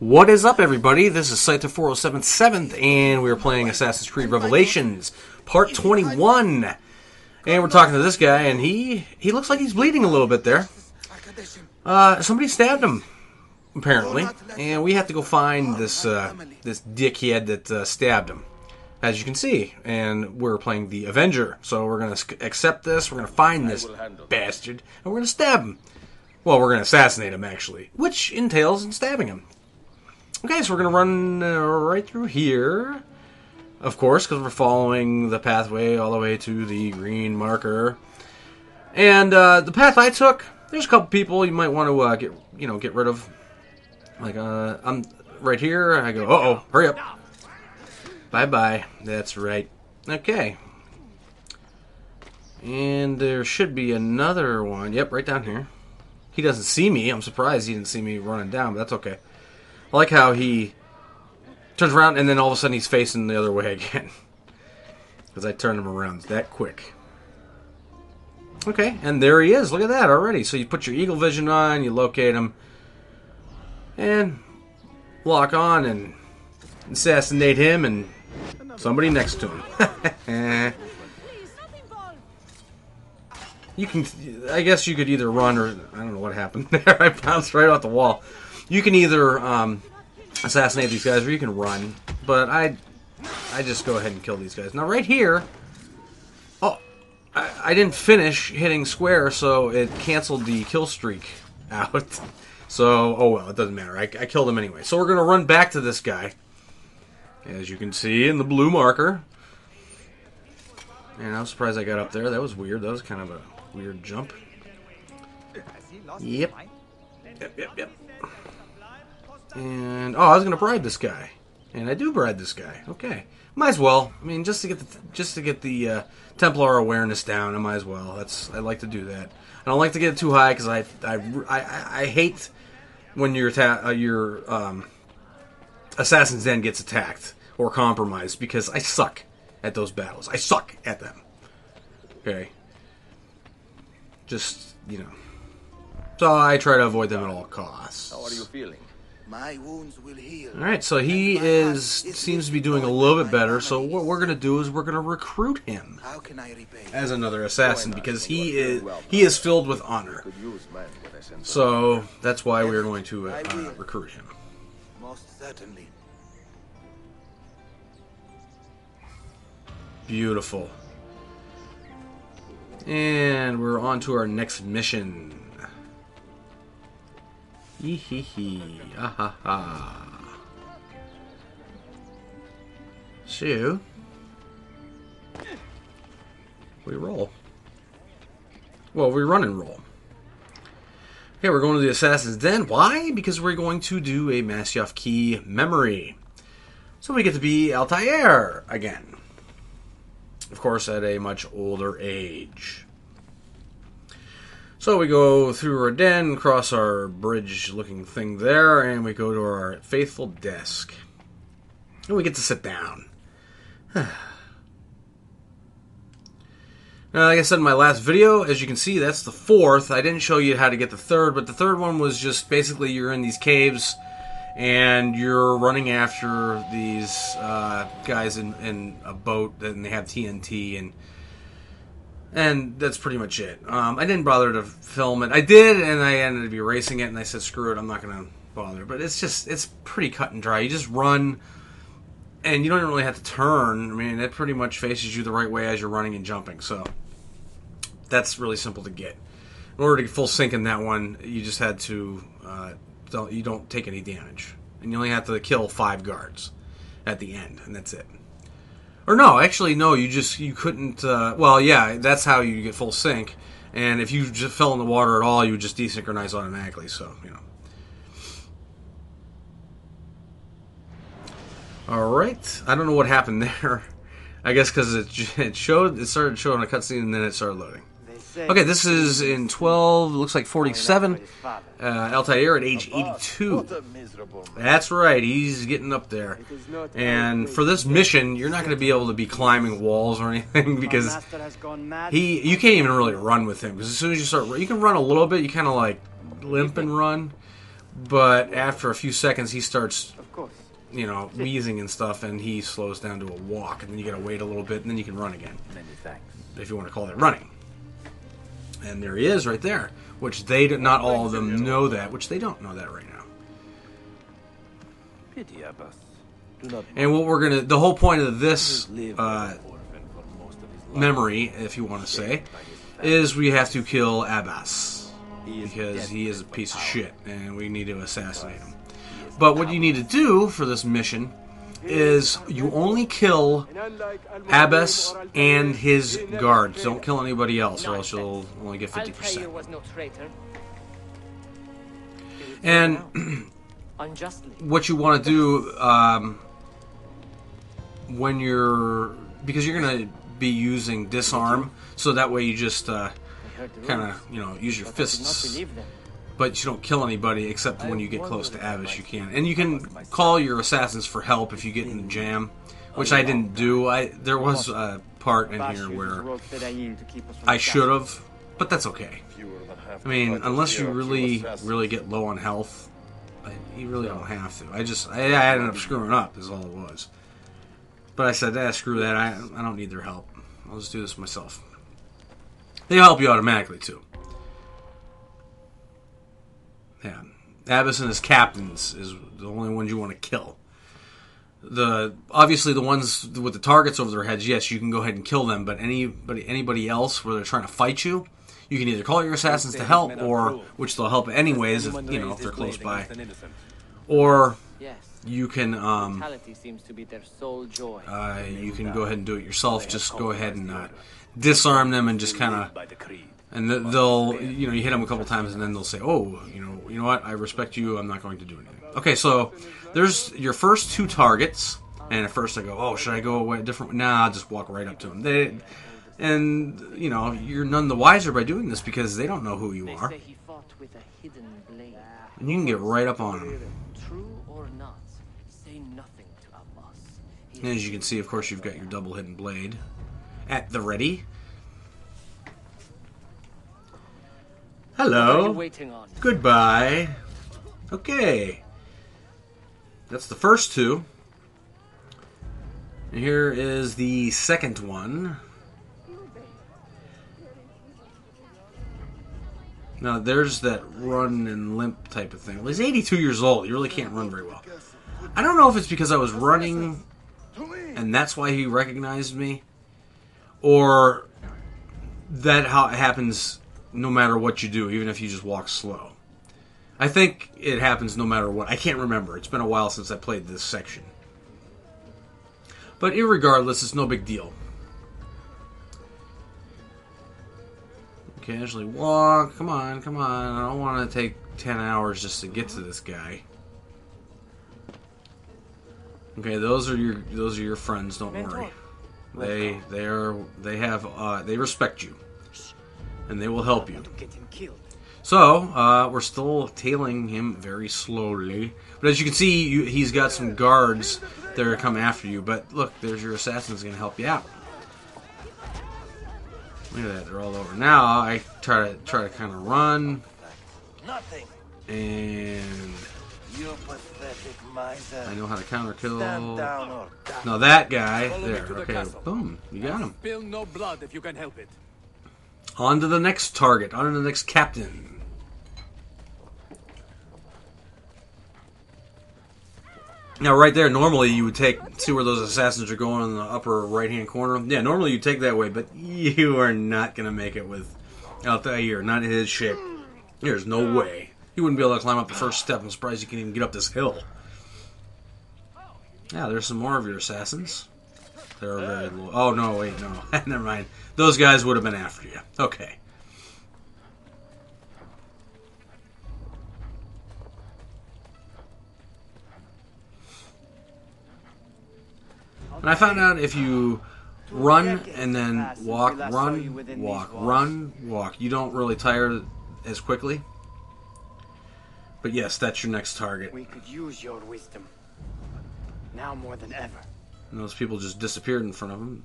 What is up, everybody? This is Scyther 4077th, and we're playing Assassin's Creed Revelations, Part 21. And we're talking to this guy, and he he looks like he's bleeding a little bit there. Uh, somebody stabbed him, apparently, and we have to go find this uh, this dickhead that uh, stabbed him, as you can see. And we're playing the Avenger, so we're gonna accept this. We're gonna find this bastard, and we're gonna stab him. Well, we're gonna assassinate him, actually, which entails stabbing him. Okay, so we're going to run uh, right through here. Of course, because we're following the pathway all the way to the green marker. And uh, the path I took, there's a couple people you might want to uh, get, you know, get rid of. Like, uh, I'm right here. I go, uh oh, hurry up. Bye bye. That's right. Okay. And there should be another one. Yep, right down here. He doesn't see me. I'm surprised he didn't see me running down, but that's okay. I like how he turns around and then all of a sudden he's facing the other way again. Because I turned him around that quick. Okay, and there he is. Look at that already. So you put your eagle vision on, you locate him, and lock on and assassinate him and somebody next to him. you can, I guess you could either run or I don't know what happened there. I bounced right off the wall. You can either um, assassinate these guys or you can run, but I, I just go ahead and kill these guys. Now right here, oh, I, I didn't finish hitting square, so it canceled the kill streak out. So, oh well, it doesn't matter. I, I killed him anyway. So we're gonna run back to this guy, as you can see in the blue marker. And I was surprised I got up there. That was weird. That was kind of a weird jump. Yep. Yep, yep, yep. And oh, I was gonna bribe this guy, and I do bribe this guy. Okay, might as well. I mean, just to get the just to get the uh, Templar awareness down, I might as well. That's I like to do that. I don't like to get it too high because I, I, I I hate when your uh, your um, assassin's den gets attacked or compromised because I suck at those battles. I suck at them. Okay. Just you know. So I try to avoid them at all costs. How are you feeling? My wounds will heal. All right, so he is seems to be doing a little bit better. So what we're gonna do is we're gonna recruit him How can I repay? as another assassin because he is he is filled with honor. Could use men with a sense of So that's why we're going to uh, uh, recruit him. Most certainly. Beautiful. And we're on to our next mission. Yee hee hee. Ah ha ha. So, we roll. Well, we run and roll. Okay, we're going to the Assassin's Den. Why? Because we're going to do a Masyaf Key memory. So we get to be Altair again. Of course, at a much older age. So we go through our den, cross our bridge looking thing there, and we go to our faithful desk. And we get to sit down. Now, like I said in my last video, as you can see, that's the fourth. I didn't show you how to get the third, but the third one was just basically you're in these caves and you're running after these uh, guys in, in a boat and they have TNT and and that's pretty much it. Um, I didn't bother to film it. I did, and I ended up erasing it, and I said, "Screw it, I'm not going to bother." But it's just it's pretty cut and dry. You just run, and you don't really have to turn. I mean, it pretty much faces you the right way as you're running and jumping. So that's really simple to get. In order to get full sync in that one, you just had to uh, don't you don't take any damage, and you only have to kill five guards at the end, and that's it. Or no, actually, no. You just you couldn't. Uh, well, yeah, that's how you get full sync. And if you just fell in the water at all, you would just desynchronize automatically. So you know. All right. I don't know what happened there. I guess because it, it showed it started showing a cutscene and then it started loading. Okay, this is in 12, looks like 47. Uh, Altair at age 82. That's right, he's getting up there. And for this mission, you're not going to be able to be climbing walls or anything because he you can't even really run with him. Because as soon as you start, you can run a little bit. You kind of like limp and run, but after a few seconds, he starts, you know, wheezing and stuff, and he slows down to a walk, and then you gotta wait a little bit, and then you can run again, Many thanks. if you want to call that running. And there he is, right there. Which they do, not all of them know that, which they don't know that right now. Pity Abbas. Do not And what we're gonna, the whole point of this uh, as an orphan for most of his life. memory, if you want to say, By his family. is we have to kill Abbas because he is a piece of shit, and we need to assassinate him. But what you need to do for this mission is you only kill Abbas and his guards. Don't kill anybody else, or else you'll only get fifty Altair percent. was no traitor. And Unjustly. what you want to do um, when you're because you're gonna be using disarm, so that way you just uh, I heard the kind of you know use your but I did not fists. But you don't kill anybody except when you get close to Abbas. You can, and you can call your assassins for help if you get in a jam, which I didn't do. I there was a part in here where I should have, but that's okay. I mean, unless you really, really get low on health, you really don't have to. I just, I, I ended up screwing up. Is all it was. But I said, ah, screw that. I, I don't need their help. I'll just do this myself. They help you automatically too. Yeah, Abbas and his captains is the only ones you want to kill. The obviously the ones with the targets over their heads, yes, you can go ahead and kill them. But anybody anybody else where they're trying to fight you, you can either call your assassins to help, or which they'll help anyways, if, you know, if they're close by, or you can um, Brutality seems to be their sole joy. uh, you can go ahead and do it yourself. Just go ahead and uh, disarm them and just kind of the and th- they'll you know you hit them a couple times and then they'll say oh you know you know what? I respect you. I'm not going to do anything. Okay so there's your first two targets. And at first i go oh should i go away different nah i'll just walk right up to them they and you know you're none the wiser by doing this because they don't know who you are. say he fought with a hidden blade. and you can get right up on them True or not, say nothing to Abbas. He and as you can see of course you've got your double hidden blade at the ready What are you hello waiting on? Goodbye. Okay. That's the first two. And here is the second one. Now, there's that run and limp type of thing. Well, he's 82 years old. He really can't run very well. I don't know if it's because I was running and that's why he recognized me, or that how it happens no matter what you do, even if you just walk slow. I think it happens no matter what. I can't remember. It's been a while since I played this section. But irregardless, it's no big deal. Casually walk. Come on, come on. I don't want to take 10 hours just to get to this guy. Okay, those are your those are your friends, don't worry. They they are they have uh, they respect you. And they will help you. Get him killed. So, uh, we're still tailing him very slowly. But as you can see, you, he's got some guards that are coming after you. But look, there's your assassins going to help you out. Look at that, they're all over. Now, I try to try to kind of run, Nothing. and You pathetic miser. I know how to counter kill. Stand down or die. No, that guy there. Okay, boom, you got him. Spill no blood if you can help it. On to the next target. On to the next captain. Now, right there, normally you would take see where those assassins are going in the upper right hand corner. Yeah, normally you take that way, but you are not gonna make it with Altair. Not in his shape. There's no way. He wouldn't be able to climb up the first step. I'm surprised he can even get up this hill. Yeah, there's some more of your assassins. They're very low. Oh no, wait, no, never mind. Those guys would have been after you. Okay. And I found out if you run and then walk, run, walk, run, walk, you don't really tire as quickly. But yes, that's your next target. We could use your wisdom. Now more than ever. And those people just disappeared in front of him.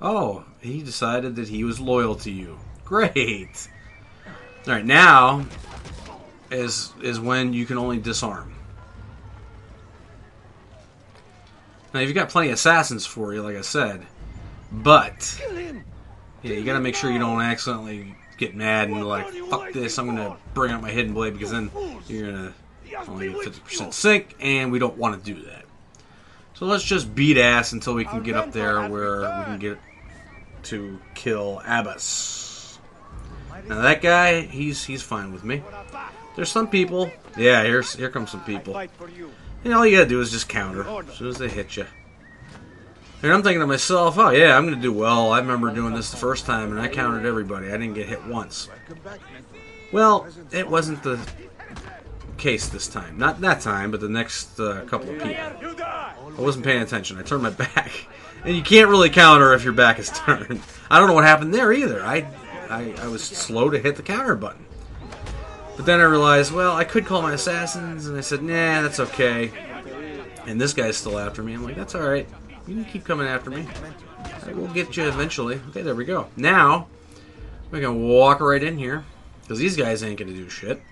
Oh, he decided that he was loyal to you. Great. All right, now is is when you can only disarm. Now you've got plenty of assassins for you, like I said, but yeah, you got to make sure you don't accidentally get mad and like fuck this. I'm gonna bring out my hidden blade because then you're gonna only get 50% sync, and we don't want to do that. So let's just beat ass until we can get up there where we can get to kill Abbas. Now that guy, he's he's fine with me. There's some people. Yeah, here's here comes some people. Fight for you. And all you gotta do is just counter as soon as they hit you. And I'm thinking to myself, oh yeah, I'm gonna do well. I remember doing this the first time, and I countered everybody. I didn't get hit once. Well, it wasn't the case this time. Not that time, but the next uh, couple of people. I wasn't paying attention. I turned my back, and you can't really counter if your back is turned. I don't know what happened there either. I, I, I was slow to hit the counter button. But then I realized, well, I could call my assassins, and I said, nah, that's okay. And this guy's still after me. I'm like, that's all right. You can keep coming after me. I will get you eventually. Okay, there we go. Now we can walk right in here because these guys ain't gonna do shit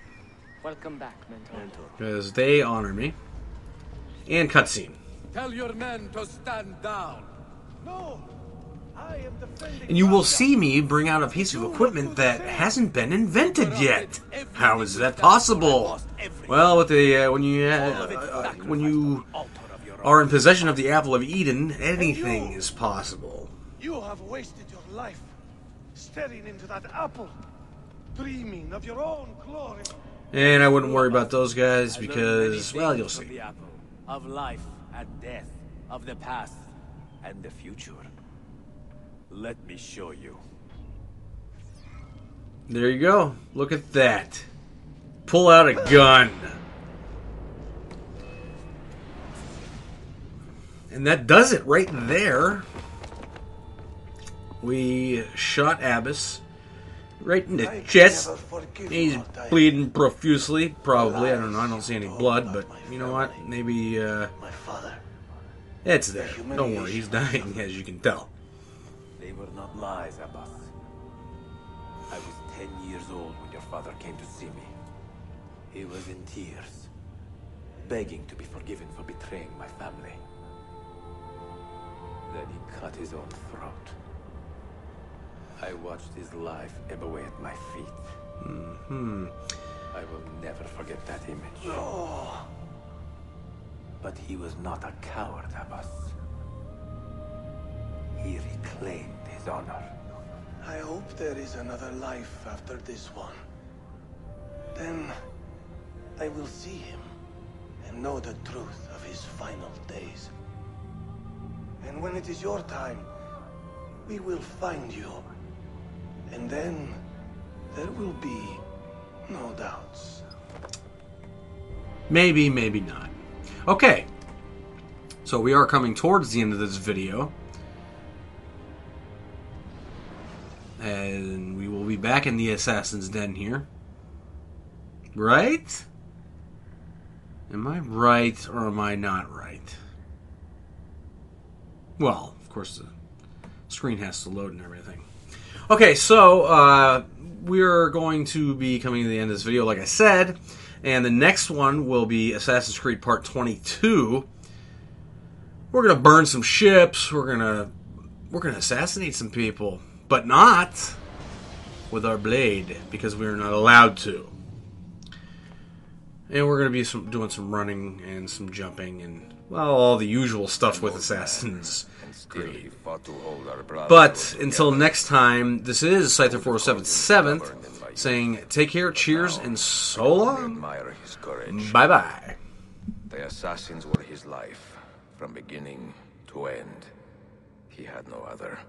Welcome back, Mentor. because they honor me. And cutscene. Tell your men to stand down. No! I am defending And you will see me bring out a piece of equipment that hasn't been invented yet. How is that possible? Well, with the uh, when you uh, uh, when you are in possession of the apple of Eden, anything is possible. You have wasted your life staring into that apple, dreaming of your own glory. And I wouldn't worry about those guys because, well, you'll see. the apple, of life and death, of the past and the future. Let me show you. There you go. Look at that. Pull out a gun. And that does it right there. We shot Abbas right in the I chest. He's bleeding profusely, probably. I don't know. I don't see any blood, but you know what? Maybe uh, My father. It's there. Don't worry, he's dying, as you can tell. They were not lies, Abbas. I was ten years old when your father came to see me. He was in tears, begging to be forgiven for betraying my family. Then he cut his own throat. I watched his life ebb away at my feet. Hmm. I will never forget that image. No. But he was not a coward, Abbas. He reclaimed his honor. I hope there is another life after this one. Then I will see him and know the truth of his final days. And when it is your time, we will find you. And then there will be no doubts. Maybe, maybe not. Okay. So we are coming towards the end of this video. And we will be back in the Assassin's Den here. Right? Am I right or am I not right? Well, of course, the screen has to load and everything. Okay, so uh, we're going to be coming to the end of this video, like I said, and the next one will be Assassin's Creed Part 22. We're gonna burn some ships. We're gonna we're gonna assassinate some people, but not with our blade because we're not allowed to. And we're gonna be some, doing some running and some jumping and well, all the usual stuff with Assassin's to brothers but until next time, this is Scyther 407 saying take care, cheers, and so long. admire his courage. Bye bye. The assassins were his life, from beginning to end. He had no other.